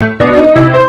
Thank you.